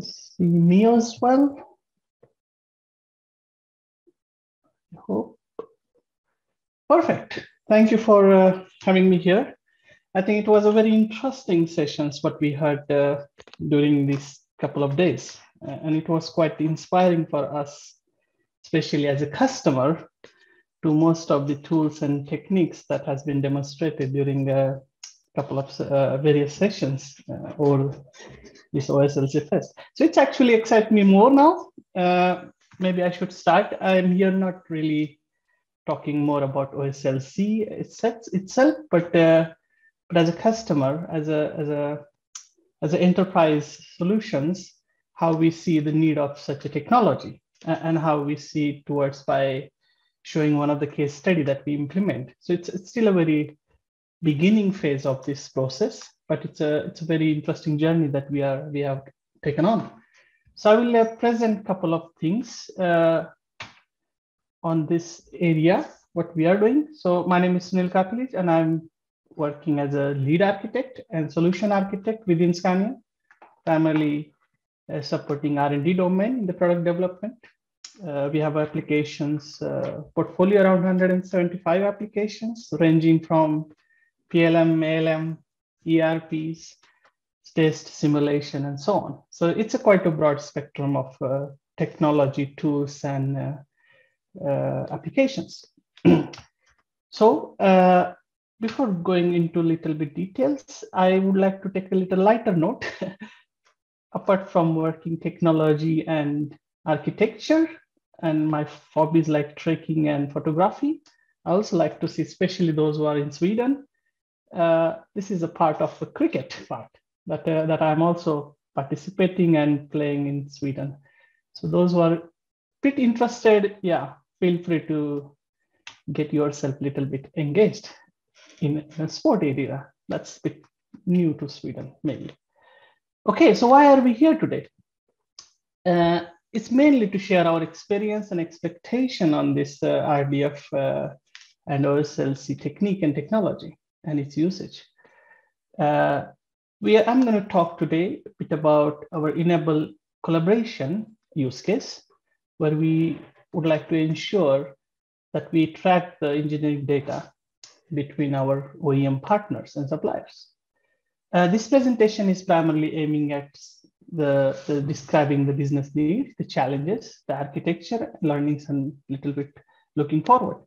see me as well? I hope. Perfect. Thank you for uh, having me here. I think it was a very interesting sessions what we had uh, during these couple of days. Uh, and it was quite inspiring for us, especially as a customer, to most of the tools and techniques that has been demonstrated during a couple of uh, various sessions uh, or this OSLC Fest. So it's actually excites me more now. Uh, maybe I should start. I'm here not really talking more about OSLC itself, itself but uh, but as a customer, as a as a as an enterprise solutions, how we see the need of such a technology and how we see towards by showing one of the case study that we implement. So it's, it's still a very beginning phase of this process, but it's a it's a very interesting journey that we are we have taken on. So I will uh, present a couple of things uh, on this area, what we are doing. So my name is Sunil Kaklij, and I'm working as a lead architect and solution architect within Scania, primarily uh, supporting R&D domain in the product development. Uh, we have applications uh, portfolio around 175 applications ranging from PLM, ALM, ERPs, test simulation, and so on. So it's a quite a broad spectrum of uh, technology tools and uh, uh, applications. so uh, before going into little bit details, I would like to take a little lighter note. Apart from working technology and architecture and my hobbies like trekking and photography, I also like to see, especially those who are in Sweden, this is a part of the cricket part that, uh, that I'm also participating and playing in Sweden. So those who are a bit interested, yeah, feel free to get yourself a little bit engaged in a sport area. That's a bit new to Sweden, maybe. Okay, so why are we here today? Uh, it's mainly to share our experience and expectation on this uh, RDF uh, and OSLC technique and technology and its usage. Uh, we are, I'm going to talk today a bit about our enable collaboration use case, where we would like to ensure that we track the engineering data between our OEM partners and suppliers. Uh, this presentation is primarily aiming at the, the, describing the business needs, the challenges, the architecture, learnings, and a little bit looking forward.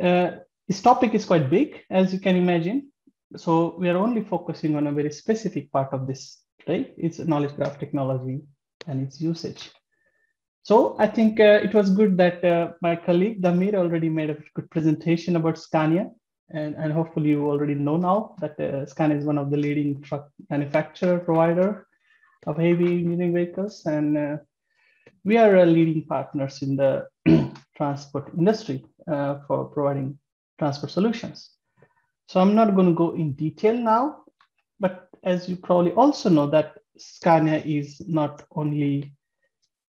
Uh, this topic is quite big, as you can imagine. So we are only focusing on a very specific part of this, right? It's knowledge graph technology and its usage. So I think uh, it was good that uh, my colleague Damir already made a good presentation about Scania and, and hopefully you already know now that uh, Scania is one of the leading truck manufacturer provider of heavy engineering vehicles. And uh, we are leading partners in the transport industry uh, for providing transport solutions. So I'm not going to go in detail now, but as you probably also know that Scania is not only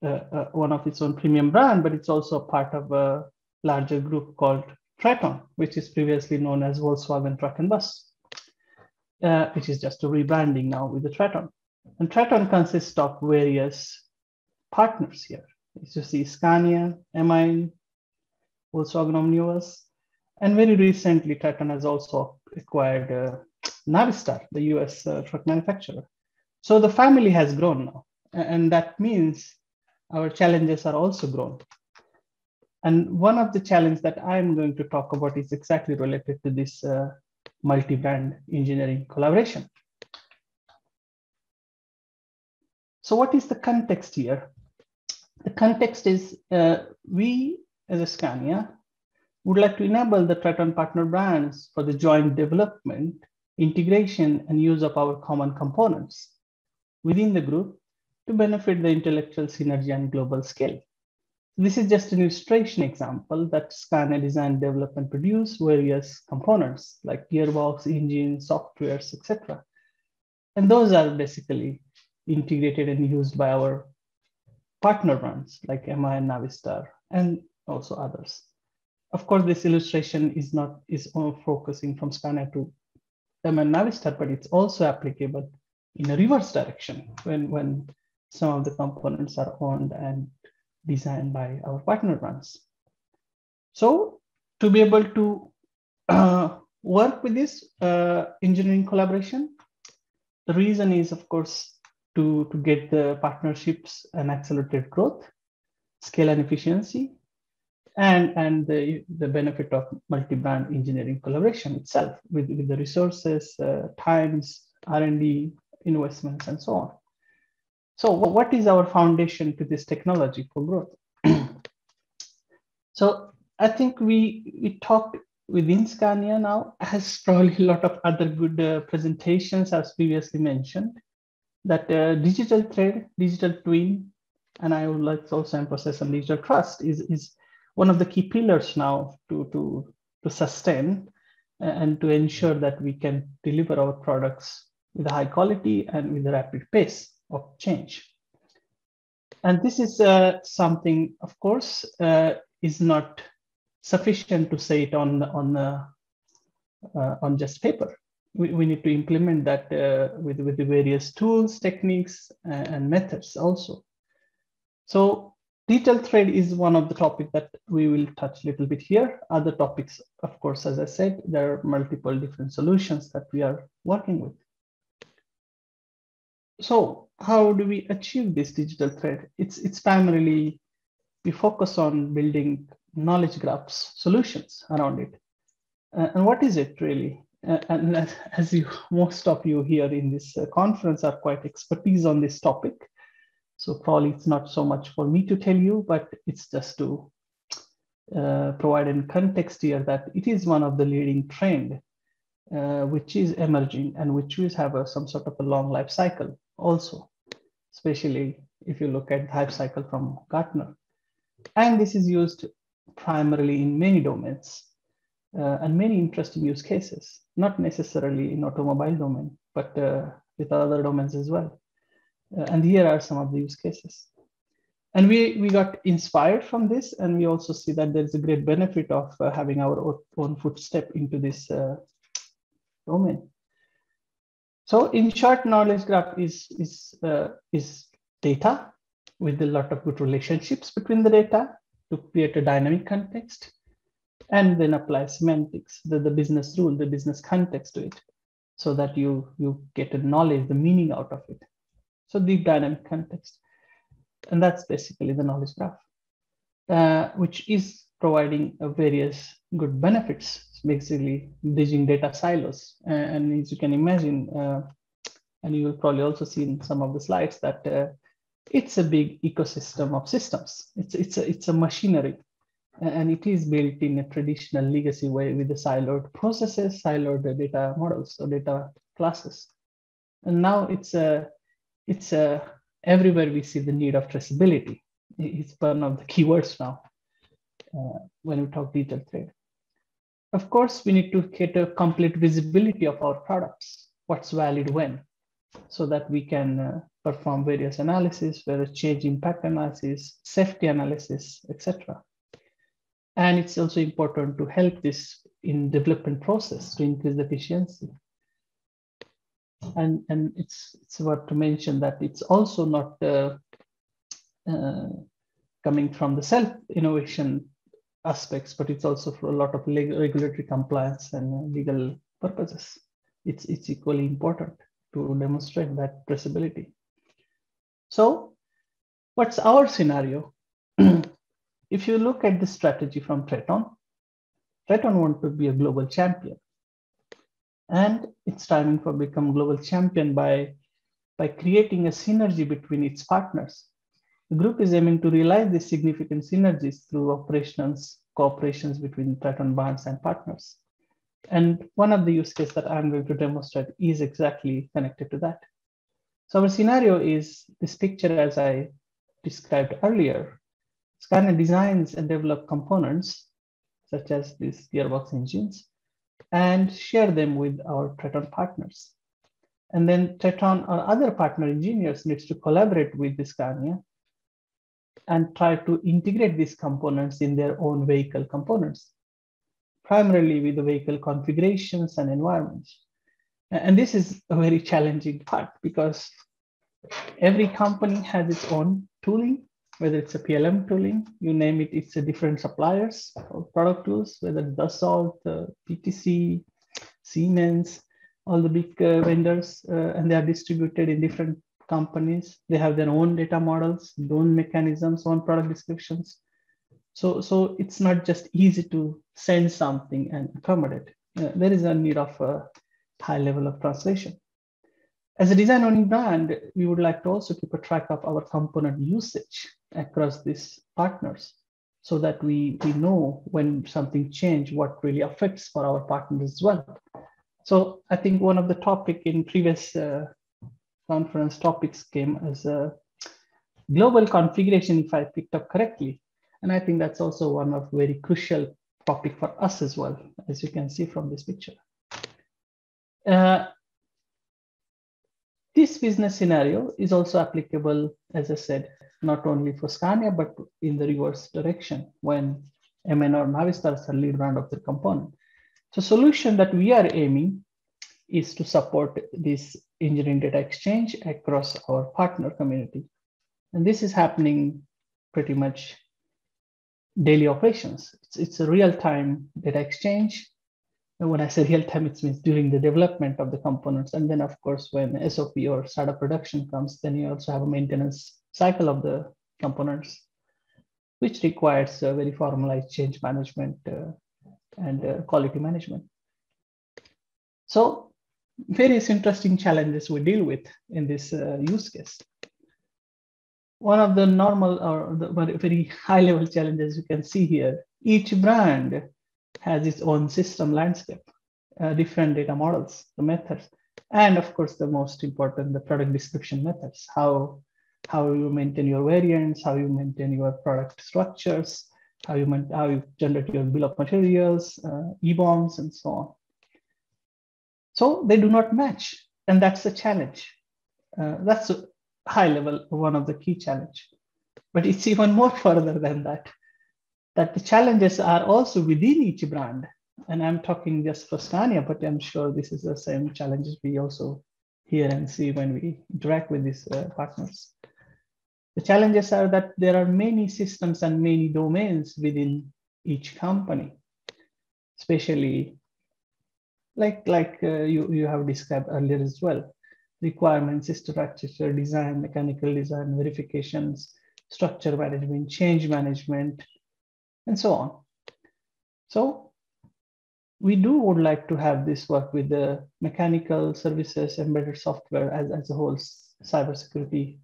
uh, uh, one of its own premium brand, but it's also part of a larger group called Traton, which is previously known as Volkswagen Truck and Bus, uh, which is just a rebranding now with the Traton. And Traton consists of various partners here. You see, Scania, MAN, Volkswagen Omnibus, and very recently, Traton has also acquired uh, Navistar, the US uh, truck manufacturer. So the family has grown now, and that means our challenges are also grown. And one of the challenges that I'm going to talk about is exactly related to this uh, multi-brand engineering collaboration. So what is the context here? The context is uh, we as a Scania would like to enable the Traton partner brands for the joint development, integration, and use of our common components within the group to benefit the intellectual synergy and global scale. This is just an illustration example that Scania design, develop, and produce various components like gearbox, engine, softwares, etc. And those are basically integrated and used by our partner brands like MAN and Navistar and also others. Of course, this illustration is not is focusing from Scania to and Navistar, but it's also applicable in a reverse direction when, when some of the components are owned and designed by our partner brands. So to be able to uh, work with this uh, engineering collaboration, the reason is, of course, to, to get the partnerships and accelerated growth, scale and efficiency, and, and the, the benefit of multi-brand engineering collaboration itself with, with the resources, uh, times, R&D, investments, and so on. So what is our foundation to this technology for growth? so I think we, we talked within Scania now has probably a lot of other good uh, presentations as previously mentioned that uh, digital thread, digital twin, and I would like to also emphasize on digital trust is, is one of the key pillars now to, to, to sustain and to ensure that we can deliver our products with a high quality and with a rapid pace of change. And this is uh, something, of course, uh, is not sufficient to say it on on uh, uh, on just paper. We, we need to implement that uh, with with the various tools, techniques, and methods also. So digital thread is one of the topics that we will touch a little bit here. Other topics, of course, as I said, there are multiple different solutions that we are working with. So how do we achieve this digital thread? It's, it's primarily, we focus on building knowledge graphs solutions around it. Uh, and what is it really? Uh, and as you, most of you here in this uh, conference are quite expertise on this topic. So probably it's not so much for me to tell you, but it's just to uh, provide in context here that it is one of the leading trend uh, which is emerging and which will have a, some sort of a long life cycle also, especially if you look at the life cycle from Gartner. And this is used primarily in many domains uh, and many interesting use cases, not necessarily in automobile domain, but uh, with other domains as well. And here are some of the use cases. And we, we got inspired from this, and we also see that there's a great benefit of uh, having our own footstep into this uh, domain. So in short, knowledge graph is, is, uh, is data with a lot of good relationships between the data to create a dynamic context and then apply semantics, the, the business rule, the business context to it, so that you, you get a knowledge, the meaning out of it. So the dynamic context. And that's basically the knowledge graph, uh, which is providing various good benefits, basically bridging data silos. and as you can imagine, uh, and you will probably also see in some of the slides that uh, it's a big ecosystem of systems. It's, it's, a, it's a machinery and it is built in a traditional legacy way with the siloed processes, siloed data models or data classes. And now it's a, it's a, everywhere we see the need of traceability. It's one of the keywords now uh, when we talk digital thread. Of course, we need to get a complete visibility of our products, what's valid when, so that we can uh, perform various analysis, various change impact analysis, safety analysis, etc. And it's also important to help this in development process to increase the efficiency. And, and it's, it's worth to mention that it's also not uh, uh, coming from the self-innovation aspects, but it's also for a lot of regulatory compliance and legal purposes. It's, it's equally important to demonstrate that traceability. So what's our scenario? if you look at the strategy from Traton, Traton want to be a global champion. And it's striving for become global champion by, by creating a synergy between its partners. The group is aiming to realize these significant synergies through operations, cooperations between Traton brands and partners. And one of the use cases that I'm going to demonstrate is exactly connected to that. So our scenario is this picture as I described earlier. Scania designs and develop components such as these gearbox engines and share them with our Traton partners. And then Traton or other partner engineers needs to collaborate with the Scania and try to integrate these components in their own vehicle components, primarily with the vehicle configurations and environments. And this is a very challenging part because every company has its own tooling, whether it's a PLM tooling, you name it, it's a different suppliers or product tools, whether Dassault, uh, PTC, Siemens, all the big uh, vendors, uh, and they are distributed in different companies. They have their own data models, own mechanisms, own product descriptions. So, so it's not just easy to send something and accommodate. Uh, there is a need of a high level of translation. As a design owning brand, we would like to also keep a track of our component usage across these partners so that we, we know when something change, what really affects for our partners as well. So I think one of the topic in previous uh, conference topics came as a global configuration, if I picked up correctly. And I think that's also one of very crucial topic for us as well, as you can see from this picture. Uh, this business scenario is also applicable, as I said, not only for Scania, but in the reverse direction when MAN or Navistar is the lead brand of the component. So solution that we are aiming is to support this engineering data exchange across our partner community. And this is happening pretty much daily operations. It's, it's a real-time data exchange when I say real time, it means during the development of the components. And then, of course, when SOP or startup production comes, then you also have a maintenance cycle of the components, which requires a very formalized change management uh, and uh, quality management. So, various interesting challenges we deal with in this uh, use case. One of the normal or the very high level challenges you can see here, each brand has its own system landscape, uh, different data models, the methods, and of course, the most important, the product description methods, how, how you maintain your variants, how you maintain your product structures, how you, how you generate your bill of materials, uh, EBOMs, and so on. So they do not match, and that's the challenge. Uh, that's a high level, one of the key challenge. But it's even more further than that that the challenges are also within each brand. And I'm talking just for Scania, but I'm sure this is the same challenges we also hear and see when we interact with these uh, partners. The challenges are that there are many systems and many domains within each company, especially like, like uh, you, you have described earlier as well. Requirements, structure, design, mechanical design, verifications, structure management, change management, and so on. So we do would like to have this work with the mechanical services, embedded software as, as a whole, cybersecurity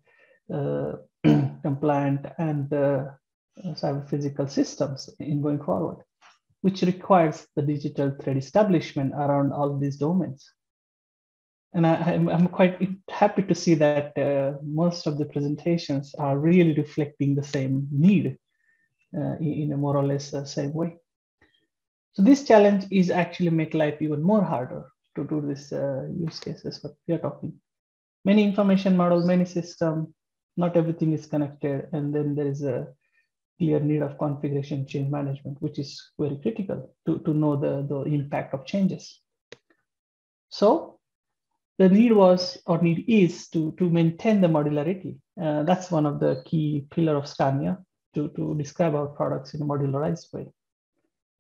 uh, compliant and uh, cyber physical systems in going forward, which requires the digital thread establishment around all these domains. And I, am quite happy to see that uh, most of the presentations are really reflecting the same need in a more or less uh, same way. So this challenge is actually make life even more harder to do this uh, use cases what we are talking. Many information models, many system, not everything is connected. And then there is a clear need of configuration change management, which is very critical to, to know the, the impact of changes. So the need was or need is to, to maintain the modularity. Uh, that's one of the key pillar of Scania to, to describe our products in a modularized way.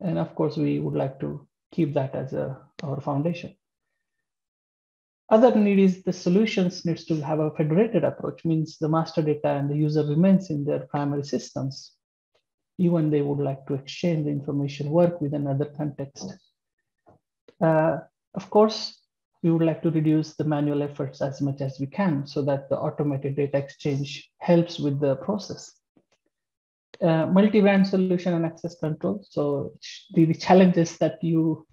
And of course, we would like to keep that as a, our foundation. Other need is the solutions needs to have a federated approach, means the master data and the user remains in their primary systems. Even they would like to exchange the information, work with another context. Uh, of course, we would like to reduce the manual efforts as much as we can so that the automated data exchange helps with the process uh, multi-brand solution and access control. So the, the challenges that you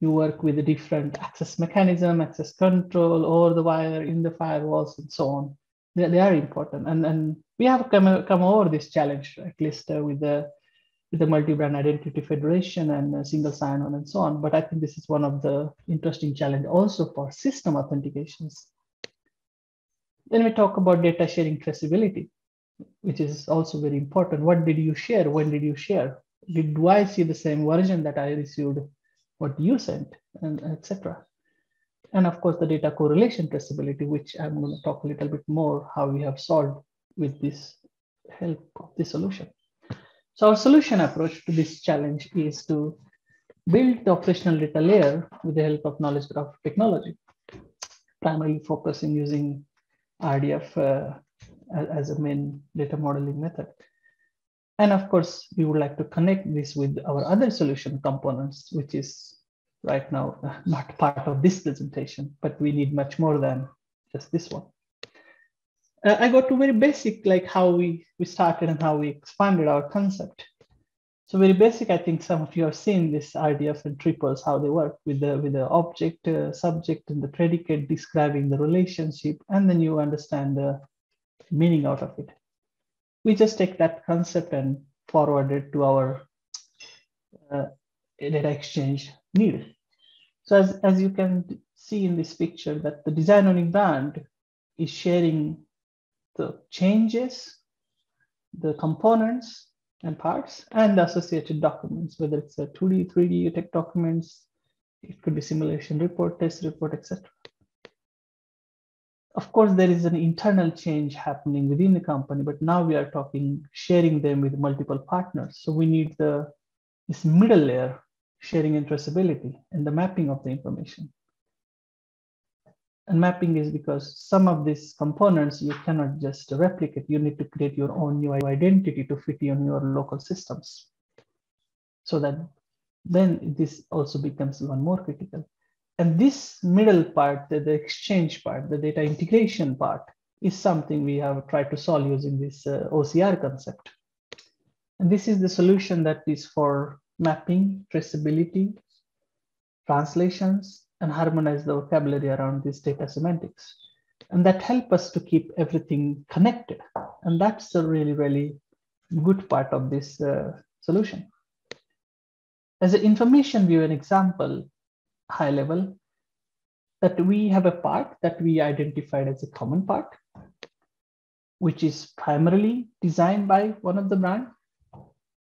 you work with a different access mechanism, access control, over the wire, in the firewalls, and so on. They, they are important, and and we have come come over this challenge at least uh, with the with the multi-brand identity federation and uh, single sign-on and so on. But I think this is one of the interesting challenge also for system authentications. Then we talk about data sharing traceability which is also very important. What did you share? When did you share? Did do I see the same version that I received what you sent, and etc. And of course, the data correlation traceability, which I'm going to talk a little bit more how we have solved with this help of the solution. So our solution approach to this challenge is to build the operational data layer with the help of knowledge graph technology, primarily focusing using RDF uh, as a main data modeling method. And of course, we would like to connect this with our other solution components, which is right now not part of this presentation, but we need much more than just this one. Uh, I got to very basic, like how we, we started and how we expanded our concept. So very basic, I think some of you have seen this RDF and triples, how they work with the, with the object, uh, subject, and the predicate describing the relationship, and then you understand the meaning out of it. We just take that concept and forward it to our uh, data exchange need. So as, as you can see in this picture that the design owning brand is sharing the changes, the components and parts and associated documents, whether it's a 2D, 3D tech documents, it could be simulation report, test report, etc. Of course, there is an internal change happening within the company, but now we are talking sharing them with multiple partners. So we need the this middle layer sharing and traceability and the mapping of the information. And mapping is because some of these components you cannot just replicate. You need to create your own new identity to fit in your local systems. So that then this also becomes one more critical. And this middle part, the, the exchange part, the data integration part, is something we have tried to solve using this uh, OCR concept. And this is the solution that is for mapping, traceability, translations, and harmonize the vocabulary around this data semantics. And that help us to keep everything connected. And that's a really, really good part of this uh, solution. As an information view, an example, high level, that we have a part that we identified as a common part, which is primarily designed by one of the brand.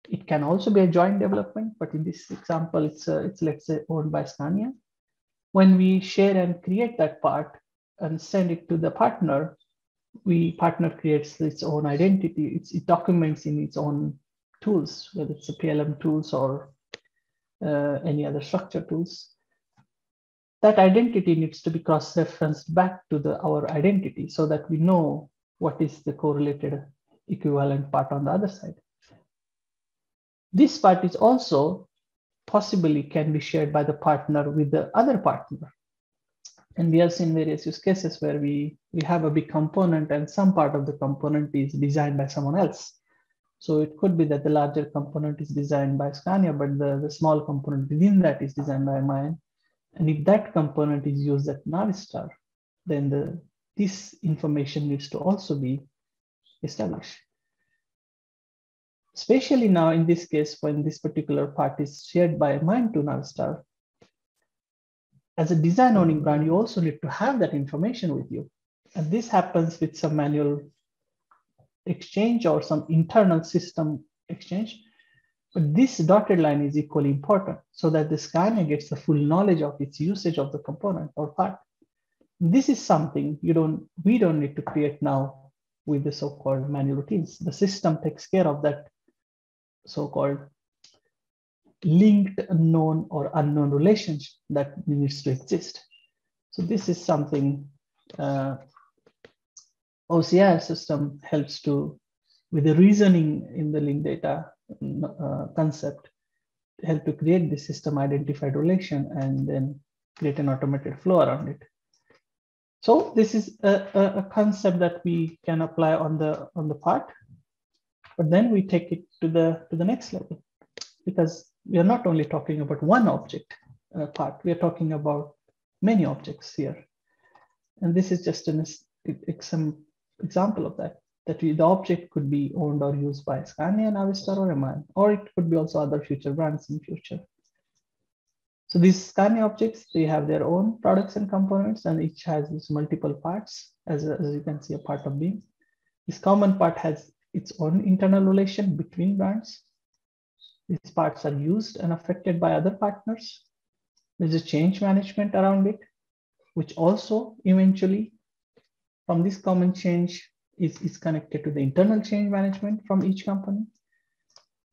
It can also be a joint development, but in this example, it's, uh, it's let's say owned by Scania when we share and create that part and send it to the partner, we partner creates its own identity. It's, it documents in its own tools, whether it's a PLM tools or uh, any other structure tools. That identity needs to be cross-referenced back to the our identity so that we know what is the correlated equivalent part on the other side. This part is also possibly can be shared by the partner with the other partner. And we have seen various use cases where we, we have a big component and some part of the component is designed by someone else. So it could be that the larger component is designed by Scania, but the, the small component within that is designed by MAN. And if that component is used at Navistar, then the, this information needs to also be established especially now in this case, when this particular part is shared by MAN to Navistar, as a design owning brand, you also need to have that information with you. And this happens with some manual exchange or some internal system exchange. But this dotted line is equally important so that the Scania gets the full knowledge of its usage of the component or part. This is something you don't, we don't need to create now with the so-called manual routines. The system takes care of that so-called linked known or unknown relationship that needs to exist. So this is something uh, OCR system helps to, with the reasoning in the linked data uh, concept, help to create the system identified relation and then create an automated flow around it. So this is a, a, concept that we can apply on the on the part but then we take it to the, to the next level because we are not only talking about one object uh, part, we are talking about many objects here. And this is just an some example of that, that the object could be owned or used by Scania, Navistar, or MAN, or it could be also other future brands in future. So these Scania objects, they have their own products and components, and each has these multiple parts, as, as you can see a part of being. This common part has its own internal relation between brands. These parts are used and affected by other partners. There's a change management around it. which also eventually from this common change is, is connected to the internal change management from each company.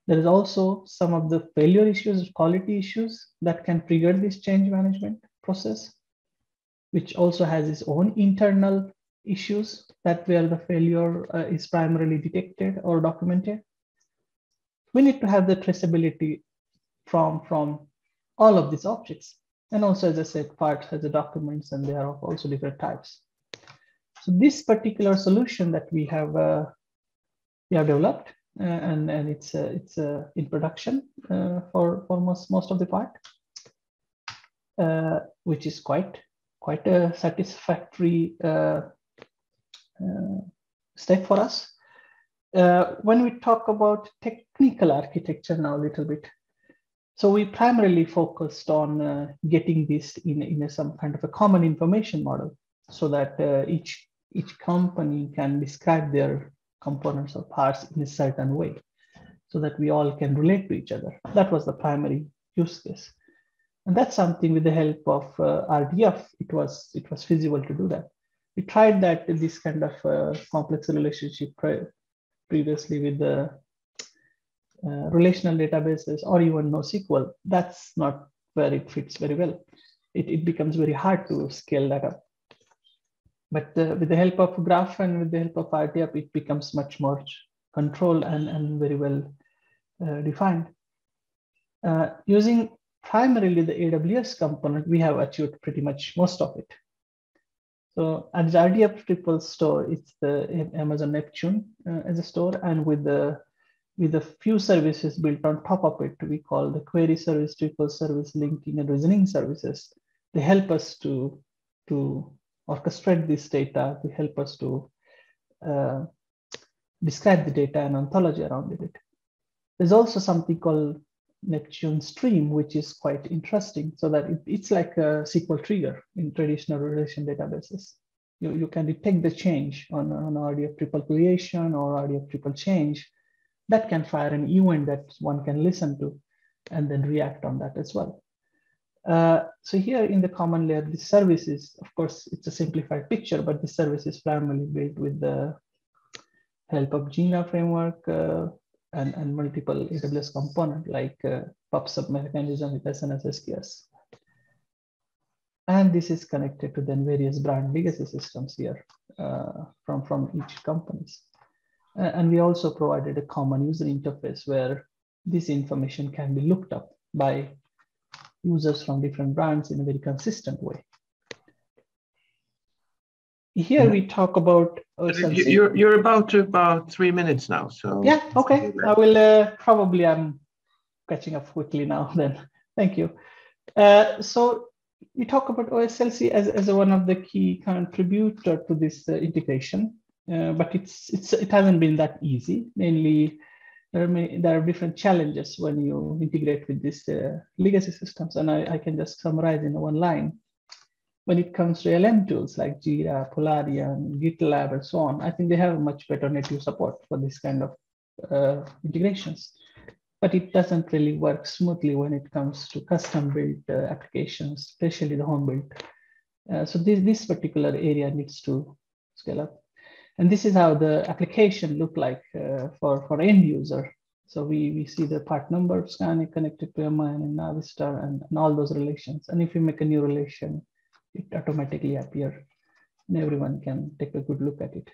There is also some of the failure issues, quality issues that can trigger this change management process, which also has its own internal issues that where the failure uh, is primarily detected or documented. We need to have the traceability from, from all of these objects. And also, as I said, parts has the documents and they are of also different types. So this particular solution that we have uh, we have developed uh, and and it's uh, it's uh, in production uh, for for most most of the part, uh, which is quite quite a satisfactory step for us. when we talk about technical architecture now a little bit, so we primarily focused on uh, getting this in, in a, some kind of a common information model so that uh, each, each company can describe their components or parts in a certain way so that we all can relate to each other. That was the primary use case. And that's something with the help of uh, RDF, it was, it was feasible to do that. We tried that this kind of uh, complex relationship pre previously with the uh, relational databases or even NoSQL, that's not where it fits very well. It, it becomes very hard to scale that up. But uh, with the help of Graph and with the help of RDF, it becomes much more controlled and, and very well uh, defined. Uh, using primarily the AWS component, we have achieved pretty much most of it. So at the RDF triple store, it's the Amazon Neptune uh, as a store, and with the with a few services built on top of it, we call the query service, triple service, linking, and reasoning services. They help us to, to orchestrate this data. to help us to uh, describe the data and ontology around it. There's also something called Neptune Stream, which is quite interesting. So that it, it's like a SQL trigger in traditional relation databases. You, you can detect the change on, on RDF triple creation or RDF triple change that can fire an event that one can listen to and then react on that as well. Uh, so here in the common layer, the services, of course, it's a simplified picture, but the service is primarily built with the help of Jena framework uh, and, and multiple AWS component like uh, PubSub mechanism with SNS SQS. And this is connected to then various brand legacy systems here uh, from, from each companies. And we also provided a common user interface where this information can be looked up by users from different brands in a very consistent way. Here we talk about. you're, you're about to about three minutes now. So yeah, okay. I will uh, probably I'm catching up quickly now. Then thank you. Uh, so we talk about OSLC as, as one of the key contributor to this uh, integration. Uh, but it's it's it hasn't been that easy. Mainly, there are many, there are different challenges when you integrate with these uh, legacy systems, and I, I can just summarize in one line. When it comes to LM tools like Jira, Polarion, GitLab, and so on, I think they have much better native support for this kind of uh, integrations. But it doesn't really work smoothly when it comes to custom built uh, applications, especially the home built. Uh, so this, this particular area needs to scale up. And this is how the application look like uh, for, for end user. So we, we see the part number of Scania connected to MAN and Navistar and, and all those relations. And if you make a new relation, it automatically appear and everyone can take a good look at it.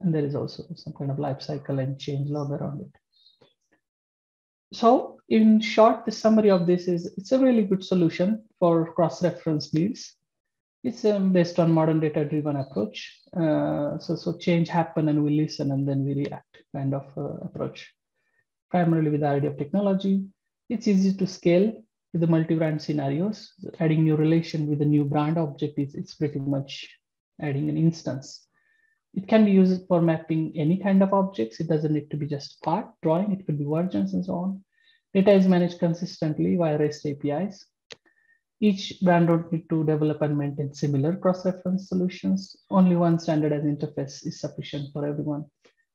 And there is also some kind of life cycle and change log around it. So in short, the summary of this is it's a really good solution for cross-reference needs. It's um, based on modern data-driven approach. Uh, so, so change happen and we listen and then we react kind of uh, approach. Primarily with the idea of technology. It's easy to scale with the multi-brand scenarios. Adding new relation with a new brand object is it's pretty much adding an instance. It can be used for mapping any kind of objects. It doesn't need to be just part drawing. It could be versions and so on. Data is managed consistently via REST APIs. Each brand would need to develop and maintain similar cross-reference solutions. Only one standardized interface is sufficient for everyone.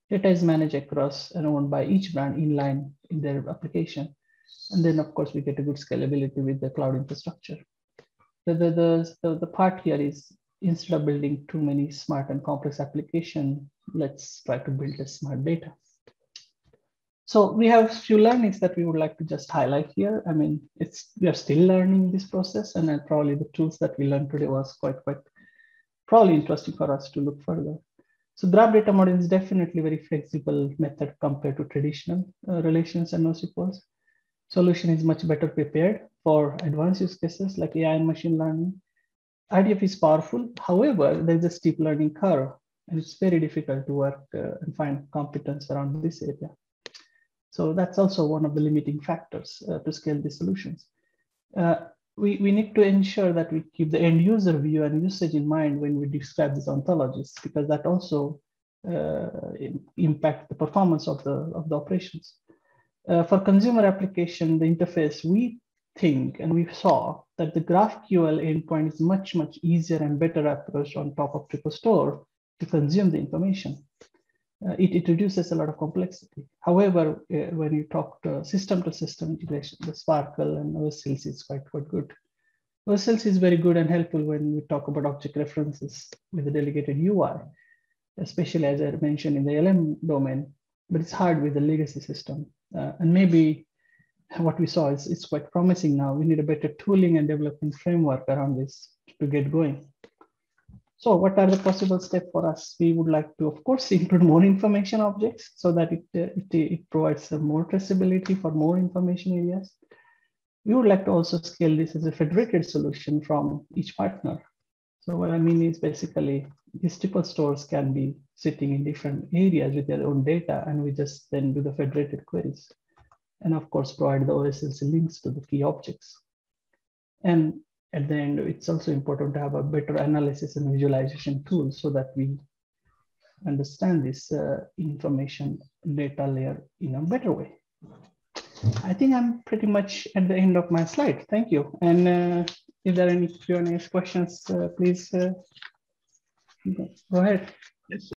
Data is managed across and owned by each brand in line in their application. And then of course we get a good scalability with the cloud infrastructure. the, the, the, the, part here is instead of building too many smart and complex application, let's try to build a smart data. So we have a few learnings that we would like to just highlight here. I mean, it's we are still learning this process, and probably the tools that we learned today was quite quite probably interesting for us to look further. So graph data model is definitely very flexible method compared to traditional uh, relations and NoSQL. Solution is much better prepared for advanced use cases like AI and machine learning. RDF is powerful. However, there's a steep learning curve and it's very difficult to work uh, and find competence around this area. So that's also one of the limiting factors uh, to scale these solutions. Uh, we, we need to ensure that we keep the end user view and usage in mind when we describe these ontologies, because that also uh, impact the performance of the, of the operations. Uh, for consumer application, the interface, we think and we saw that the GraphQL endpoint is much, much easier and better approach on top of TripleStore to consume the information it, it reduces a lot of complexity. However, uh, when you talk to system to system integration, the SPARQL and OSLC is quite, quite good. OSLC is very good and helpful when we talk about object references with the delegated UI, especially as I mentioned in the LM domain, but it's hard with the legacy system. Uh, and maybe what we saw is it's quite promising now. We need a better tooling and development framework around this to get going. So what are the possible steps for us? We would like to, of course, include more information objects so that it, uh, it, it provides more traceability for more information areas. We would like to also scale this as a federated solution from each partner. So what I mean is basically these triple stores can be sitting in different areas with their own data, and we just then do the federated queries. And of course, provide the OSLC links to the key objects. And at the end, it's also important to have a better analysis and visualization tool so that we understand this uh, information data layer in a better way. I think I'm pretty much at the end of my slide. Thank you. And uh, if there are any Q&A questions, uh, please uh, go ahead.